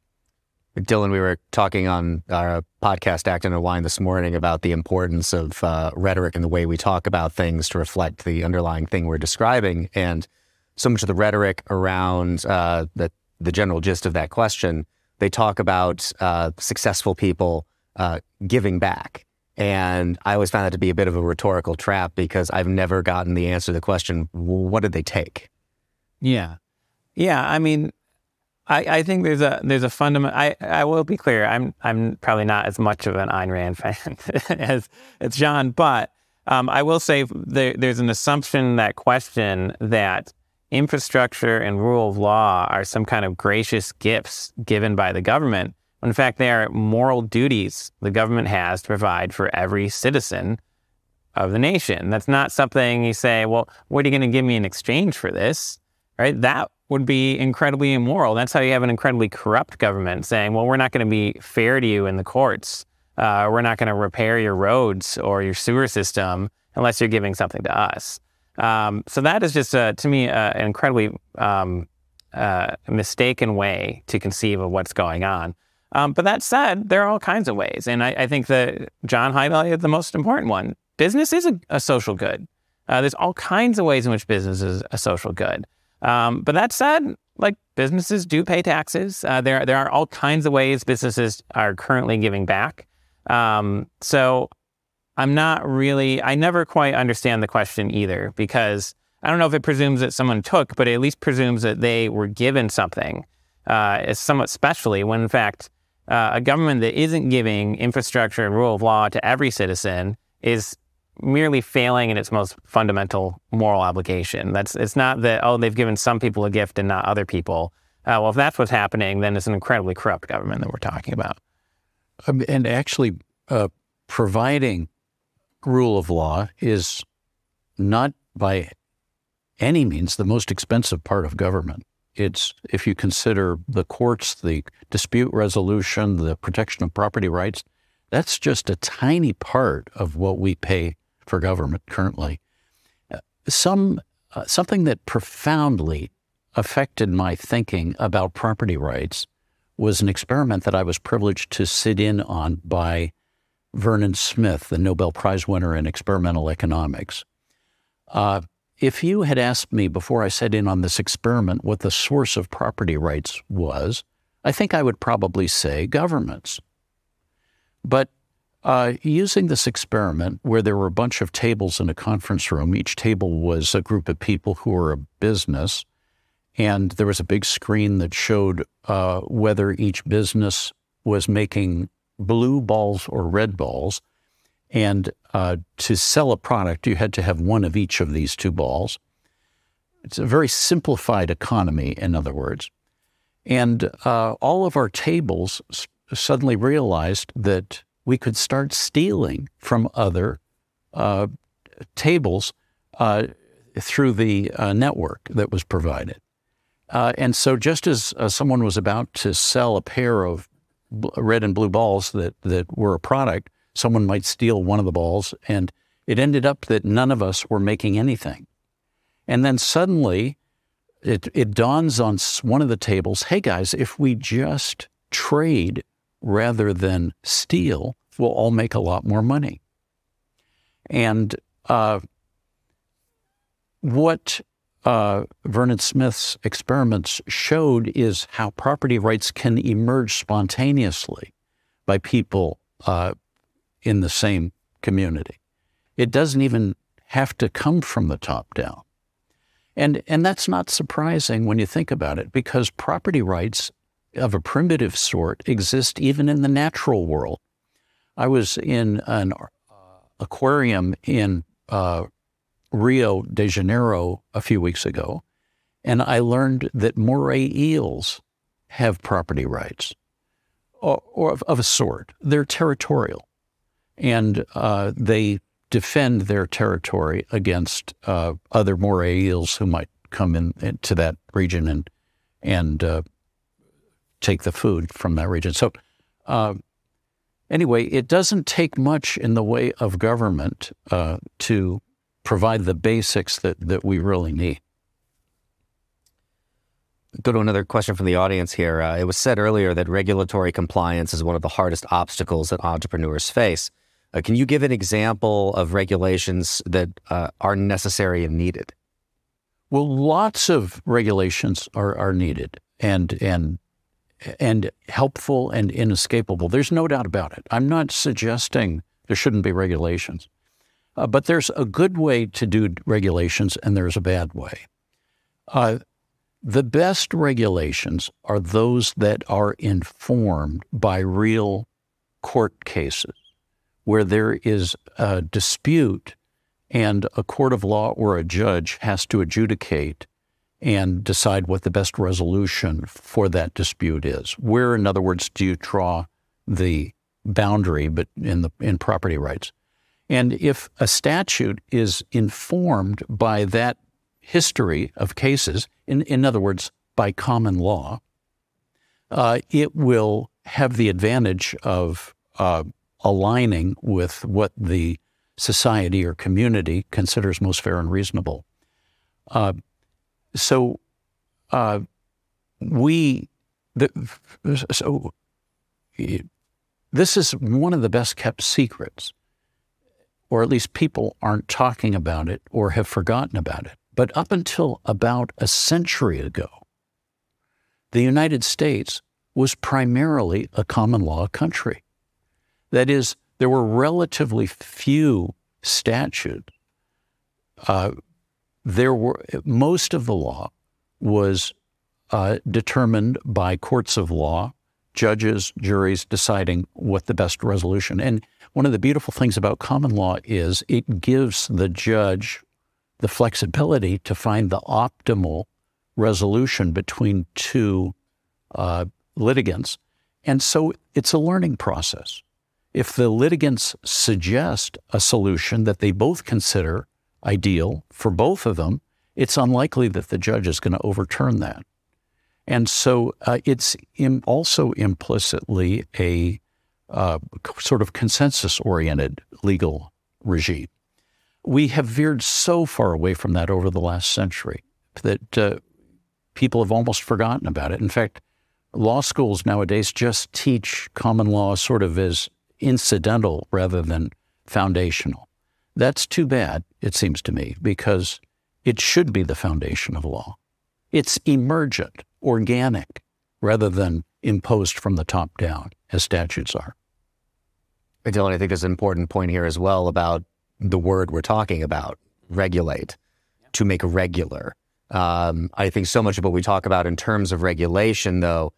Dylan, we were talking on our podcast, Acton Line, this morning about the importance of uh, rhetoric and the way we talk about things to reflect the underlying thing we're describing. And so much of the rhetoric around uh, the, the general gist of that question, they talk about uh, successful people uh, giving back. And I always found that to be a bit of a rhetorical trap because I've never gotten the answer to the question, what did they take? Yeah. Yeah. I mean, I, I think there's a there's a fundamental. I, I will be clear. I'm I'm probably not as much of an Ayn Rand fan [laughs] as as John, but um, I will say there, there's an assumption that question that infrastructure and rule of law are some kind of gracious gifts given by the government. In fact, they are moral duties the government has to provide for every citizen of the nation. That's not something you say, well, what are you going to give me in exchange for this? Right? That would be incredibly immoral. That's how you have an incredibly corrupt government saying, well, we're not going to be fair to you in the courts. Uh, we're not going to repair your roads or your sewer system unless you're giving something to us. Um, so that is just, to me, uh, an incredibly um, uh, mistaken way to conceive of what's going on. Um, but that said, there are all kinds of ways. And I, I think that John highlighted the most important one. Business is a, a social good. Uh, there's all kinds of ways in which business is a social good. Um, but that said, like businesses do pay taxes. There, there are all kinds of ways businesses are currently giving back. Um, so I'm not really, I never quite understand the question either because I don't know if it presumes that someone took, but it at least presumes that they were given something, uh, somewhat specially, when in fact, uh, a government that isn't giving infrastructure and rule of law to every citizen is merely failing in its most fundamental moral obligation. That's it's not that oh they've given some people a gift and not other people. Uh, well, if that's what's happening, then it's an incredibly corrupt government that we're talking about. Um, and actually, uh, providing rule of law is not by any means the most expensive part of government. It's if you consider the courts, the dispute resolution, the protection of property rights, That's just a tiny part of what we pay for government currently. Uh, some uh, something that profoundly affected my thinking about property rights was an experiment that I was privileged to sit in on by Vernon Smith, the Nobel Prize winner in experimental economics. Uh, if you had asked me before I set in on this experiment what the source of property rights was, I think I would probably say governments. But uh, using this experiment, where there were a bunch of tables in a conference room, each table was a group of people who were a business, and there was a big screen that showed uh, whether each business was making blue balls or red balls. And uh, to sell a product, you had to have one of each of these two balls. It's a very simplified economy, in other words. And uh, all of our tables suddenly realized that we could start stealing from other uh, tables uh, through the uh, network that was provided. Uh, and so, just as someone was about to sell a pair of red and blue balls that, that were a product, someone might steal one of the balls, and it ended up that none of us were making anything. And then suddenly, it, it dawns on one of the tables hey, guys, if we just trade rather than steal, we'll all make a lot more money. And uh, what uh, Vernon Smith's experiments showed is how property rights can emerge spontaneously by people uh, in the same community. It doesn't even have to come from the top down. And, and that's not surprising when you think about it, because property rights of a primitive sort exist even in the natural world. I was in an uh, aquarium in uh, Rio de Janeiro a few weeks ago, and I learned that moray eels have property rights, or, or of, of, a sort. They're territorial, and uh, they defend their territory against uh, other moray eels who might come in, into that region and and uh, take the food from that region. So, uh, anyway, it doesn't take much in the way of government uh, to provide the basics that, that we really need. Go to another question from the audience here. Uh, it was said earlier that regulatory compliance is one of the hardest obstacles that entrepreneurs face. Uh, can you give an example of regulations that uh, are necessary and needed? Well, lots of regulations are, are needed and and and helpful and inescapable. There's no doubt about it. I'm not suggesting there shouldn't be regulations. Uh, but there's a good way to do regulations and there's a bad way. Uh, the best regulations are those that are informed by real court cases where there is a dispute and a court of law or a judge has to adjudicate and decide what the best resolution for that dispute is. Where, in other words, do you draw the boundary but in the in property rights? And if a statute is informed by that history of cases, in, in other words, by common law, uh, it will have the advantage of uh, aligning with what the society or community considers most fair and reasonable. Uh, so uh, we, the, so this is one of the best kept secrets or at least people aren't talking about it or have forgotten about it. But up until about a century ago, the United States was primarily a common law country. That is, there were relatively few statutes. Uh, there were most of the law was uh, determined by courts of law, judges, juries deciding what the best resolution. And one of the beautiful things about common law is it gives the judge the flexibility to find the optimal resolution between two uh, litigants. And so it's a learning process. If the litigants suggest a solution that they both consider ideal for both of them, it's unlikely that the judge is going to overturn that. And so uh, it's Im- also implicitly a uh, sort of consensus oriented legal regime. We have veered so far away from that over the last century that uh, people have almost forgotten about it. In fact, law schools nowadays just teach common law sort of as incidental rather than foundational. That's too bad, it seems to me, because it should be the foundation of law. It's emergent, organic, rather than imposed from the top down, as statutes are. Dylan, I think there's an important point here as well about the word we're talking about regulate, to make regular. Um, I think so much of what we talk about in terms of regulation, though,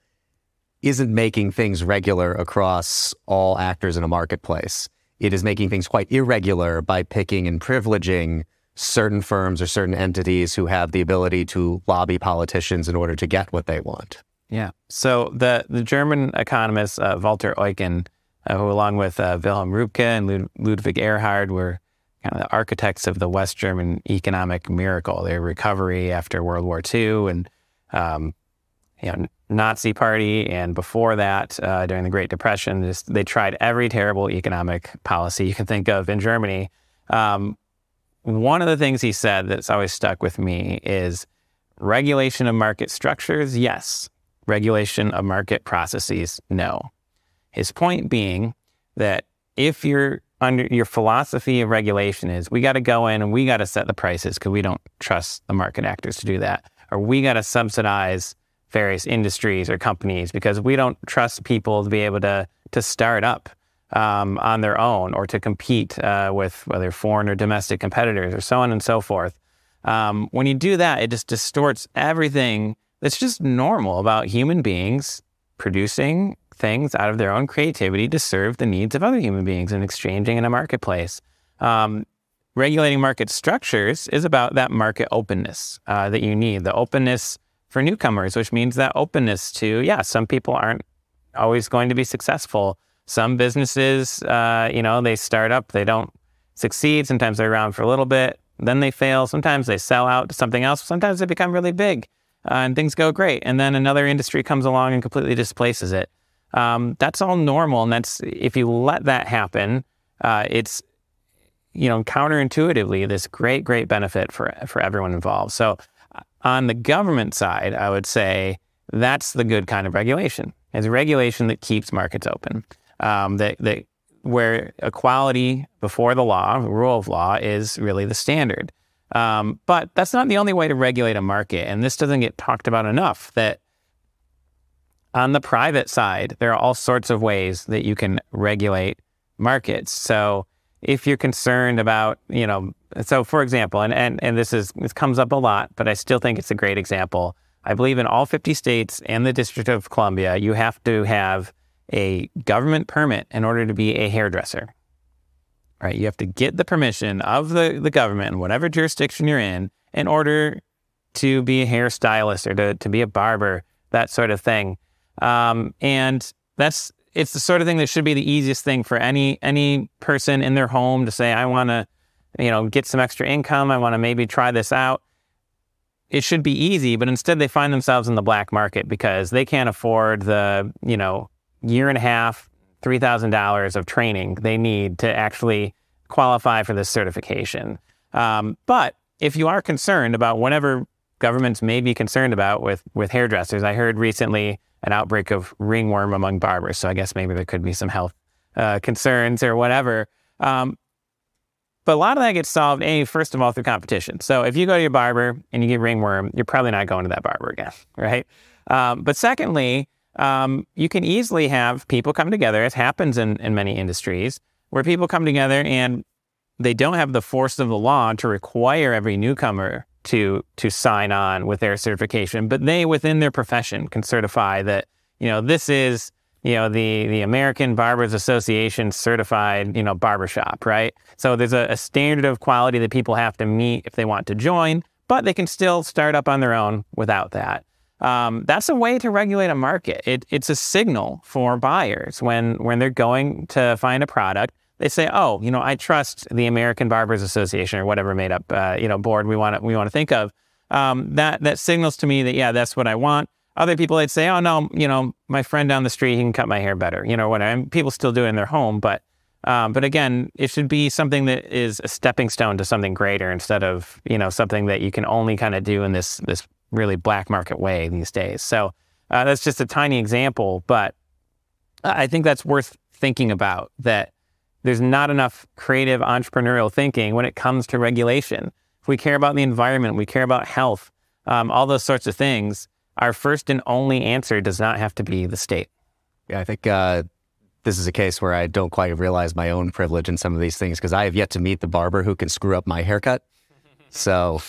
isn't making things regular across all actors in a marketplace. It is making things quite irregular by picking and privileging certain firms or certain entities who have the ability to lobby politicians in order to get what they want. Yeah. So the the German economist uh, Walter Eucken, uh, who along with uh, Wilhelm Röpke and Lud- Ludwig Erhard were kind of the architects of the West German economic miracle, their recovery after World War II and um, you know, Nazi Party, and before that, uh, during the Great Depression, just, they tried every terrible economic policy you can think of in Germany. Um, one of the things he said that's always stuck with me is regulation of market structures, yes. Regulation of market processes, no. His point being that if your under your philosophy of regulation is we got to go in and we got to set the prices because we don't trust the market actors to do that, or we got to subsidize various industries or companies because we don't trust people to be able to to start up um, on their own or to compete uh, with whether foreign or domestic competitors or so on and so forth. Um, when you do that, it just distorts everything that's just normal about human beings producing things out of their own creativity to serve the needs of other human beings and exchanging in a marketplace. Um, regulating market structures is about that market openness uh, that you need, the openness for newcomers, which means that openness to, yeah, some people aren't always going to be successful. Some businesses, uh, you know, they start up, they don't succeed. Sometimes they're around for a little bit, then they fail. Sometimes they sell out to something else. Sometimes they become really big uh, and things go great. And then another industry comes along and completely displaces it. Um, that's all normal. And that's, if you let that happen, uh, it's, you know, counterintuitively, this great, great benefit for, for everyone involved. So on the government side, I would say that's the good kind of regulation. It's regulation that keeps markets open, um, that, that where equality before the law, rule of law, is really the standard. Um, but that's not the only way to regulate a market, and this doesn't get talked about enough. That on the private side, there are all sorts of ways that you can regulate markets. So if you're concerned about, you know, so for example, and, and, and this is this comes up a lot, but I still think it's a great example. I believe in all 50 states and the District of Columbia, you have to have a government permit in order to be a hairdresser. Right? You have to get the permission of the, the government in whatever jurisdiction you're in in order to be a hairstylist or to, to be a barber, that sort of thing. Um, and that's it's the sort of thing that should be the easiest thing for any any person in their home to say, I want to, you know, get some extra income. I want to maybe try this out. It should be easy, but instead they find themselves in the black market because they can't afford the, you know, year and a half, three thousand dollars of training they need to actually qualify for this certification. Um, but if you are concerned about whatever governments may be concerned about with with hairdressers, I heard recently an outbreak of ringworm among barbers. So I guess maybe there could be some health uh, concerns or whatever. Um, but a lot of that gets solved, A, first of all, through competition. So if you go to your barber and you get ringworm, you're probably not going to that barber again, [laughs] right? Um, but secondly, um, you can easily have people come together, as happens in, in many industries, where people come together and they don't have the force of the law to require every newcomer to to sign on with their certification, but they within their profession can certify that you know this is you know the the American Barbers Association certified you know barbershop, right? So there's a, a standard of quality that people have to meet if they want to join, but they can still start up on their own without that. Um, that's a way to regulate a market. It, it's a signal for buyers when when they're going to find a product they say, oh, you know, I trust the American Barbers Association or whatever made up, uh, you know, board we want to we want to think of. Um, that that signals to me that yeah, that's what I want. Other people, they'd say, oh, no, you know, my friend down the street, he can cut my hair better, you know, whatever. People still do it in their home. But, um, but again, it should be something that is a stepping stone to something greater instead of, you know, something that you can only kind of do in this, this really black market way these days. So uh, that's just a tiny example, but I think that's worth thinking about that there's not enough creative entrepreneurial thinking when it comes to regulation. If we care about the environment, we care about health, um, all those sorts of things, our first and only answer does not have to be the state. Yeah, I think uh, this is a case where I don't quite realize my own privilege in some of these things because I have yet to meet the barber who can screw up my haircut. So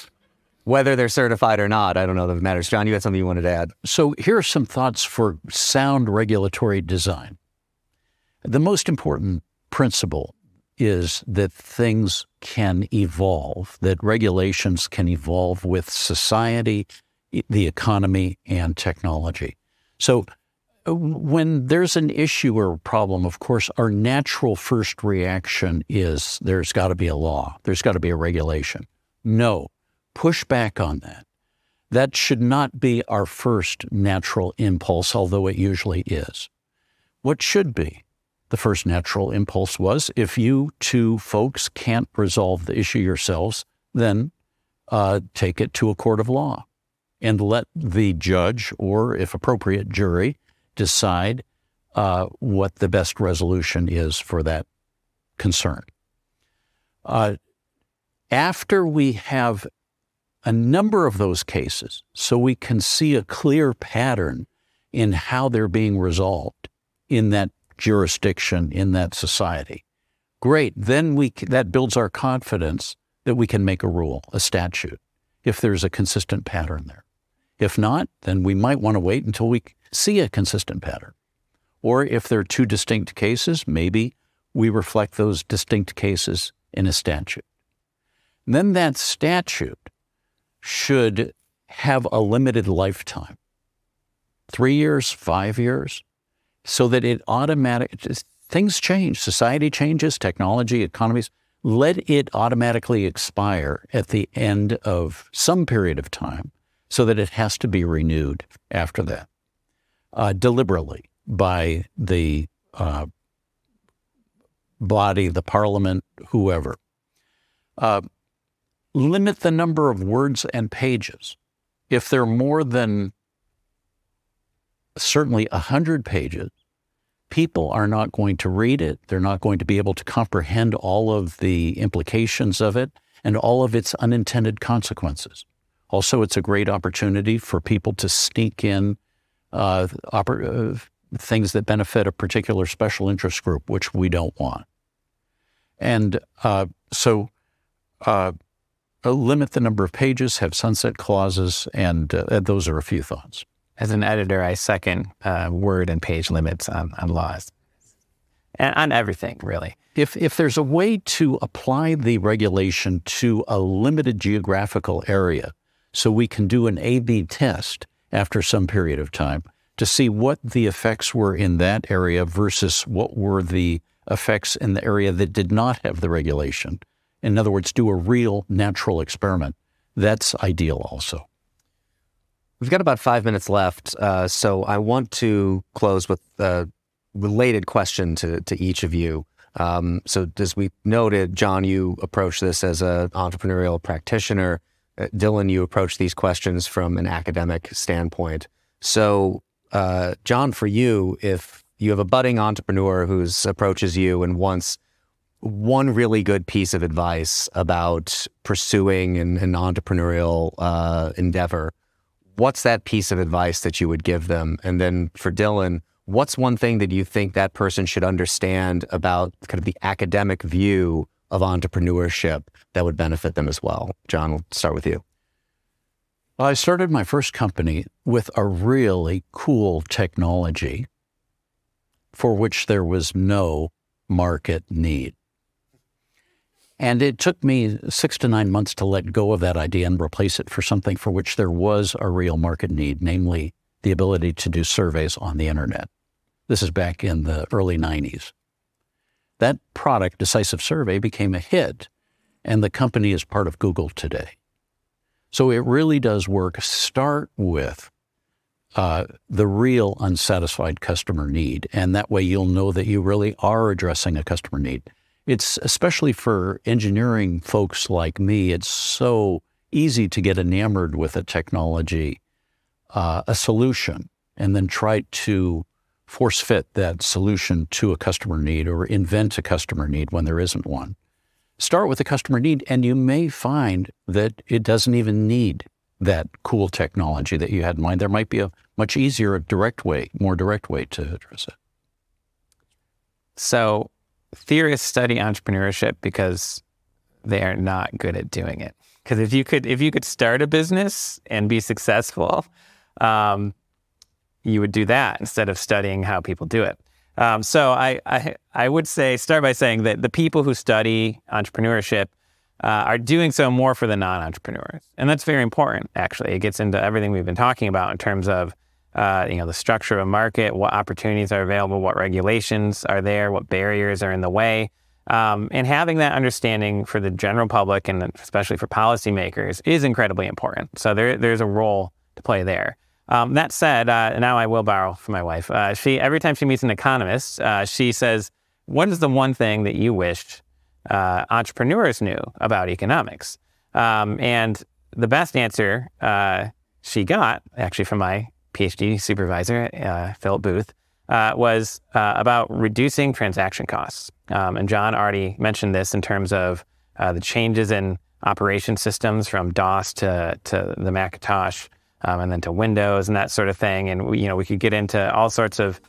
whether they're certified or not, I don't know that it matters. John, you had something you wanted to add. So here are some thoughts for sound regulatory design. The most important principle is that things can evolve, that regulations can evolve with society, the economy, and technology. So uh, when there's an issue or a problem, of course, our natural first reaction is there's got to be a law, there's got to be a regulation. No, push back on that. That should not be our first natural impulse, although it usually is. What should be the first natural impulse was if you two folks can't resolve the issue yourselves, then uh, take it to a court of law and let the judge or, if appropriate, jury decide uh, what the best resolution is for that concern. Uh, after we have a number of those cases, so we can see a clear pattern in how they're being resolved in that jurisdiction in that society. Great. Then we that builds our confidence that we can make a rule, a statute, if there's a consistent pattern there. If not, then we might want to wait until we see a consistent pattern. Or if there are two distinct cases, maybe we reflect those distinct cases in a statute. then that statute should have a limited lifetime. Three years, five years, so that it automatic things change, society changes, technology, economies. Let it automatically expire at the end of some period of time, so that it has to be renewed after that, uh, deliberately by the uh, body, the parliament, whoever. Uh, limit the number of words and pages. If they're more than certainly 100 pages, people are not going to read it. They're not going to be able to comprehend all of the implications of it and all of its unintended consequences. Also, it's a great opportunity for people to sneak in uh, uh, things that benefit a particular special interest group, which we don't want. And uh, so, uh, limit the number of pages, have sunset clauses, and uh, those are a few thoughts as an editor, I second uh, word and page limits on, on laws and on everything, really. If, if there's a way to apply the regulation to a limited geographical area so we can do an A B test after some period of time to see what the effects were in that area versus what were the effects in the area that did not have the regulation. In other words, do a real natural experiment. That's ideal also. We've got about five minutes left, uh, so I want to close with a related question to, to each of you. Um, so, as we noted, John, you approach this as an entrepreneurial practitioner. Uh, Dylan, you approach these questions from an academic standpoint. So, uh, John, for you, if you have a budding entrepreneur who approaches you and wants one really good piece of advice about pursuing an, an entrepreneurial uh, endeavor, what's that piece of advice that you would give them? And then for Dylan, what's one thing that you think that person should understand about kind of the academic view of entrepreneurship that would benefit them as well? John, we'll start with you. I started my first company with a really cool technology for which there was no market need. And it took me six to nine months to let go of that idea and replace it for something for which there was a real market need, namely the ability to do surveys on the internet. This is back in the early 90s. That product, Decisive Survey, became a hit, and the company is part of Google today. So it really does work. Start with uh, the real unsatisfied customer need. And that way you'll know that you really are addressing a customer need. It's especially for engineering folks like me, it's so easy to get enamored with a technology, uh, a solution, and then try to force fit that solution to a customer need or invent a customer need when there isn't one. Start with a customer need, and you may find that it doesn't even need that cool technology that you had in mind. There might be a much easier, direct way, more direct way to address it. So, theorists study entrepreneurship because they are not good at doing it. Because if you could, if you could start a business and be successful, um, you would do that instead of studying how people do it. Um, so I, I, I would say start by saying that the people who study entrepreneurship uh, are doing so more for the non-entrepreneurs, and that's very important. Actually, it gets into everything we've been talking about in terms of uh, you know the structure of a market, what opportunities are available, what regulations are there, what barriers are in the way. Um, and having that understanding for the general public and especially for policymakers is incredibly important. So there, there's a role to play there. Um, that said, uh, now I will borrow from my wife. Uh, she every time she meets an economist, uh, she says, "What is the one thing that you wished uh, entrepreneurs knew about economics?" Um, and the best answer uh, she got, actually, from my PhD supervisor, uh, Philip Booth, was about reducing transaction costs. Um, and John already mentioned this in terms of the changes in operation systems from DOS to to the Macintosh um, and then to Windows and that sort of thing. And we, you know, we could get into all sorts of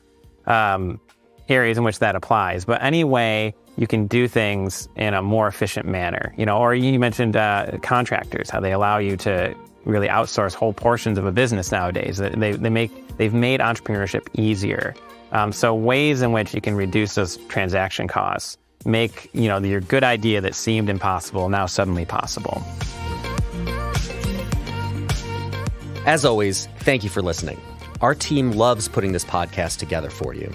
um, areas in which that applies. But anyway, you can do things in a more efficient manner. You know, or you mentioned uh, contractors, how they allow you to really outsource whole portions of a business nowadays. They, they make they've made entrepreneurship easier. Um, so ways in which you can reduce those transaction costs make you know your good idea that seemed impossible now suddenly possible. As always, thank you for listening. Our team loves putting this podcast together for you.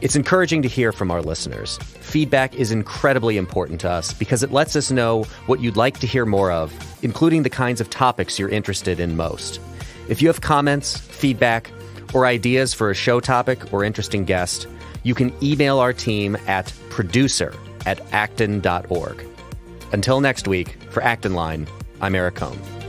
It's encouraging to hear from our listeners. Feedback is incredibly important to us because it lets us know what you'd like to hear more of, including the kinds of topics you're interested in most. If you have comments, feedback, or ideas for a show topic or interesting guest, you can email our team at producer at acton.org. Until next week, for Acton Line, I'm Eric Kohn.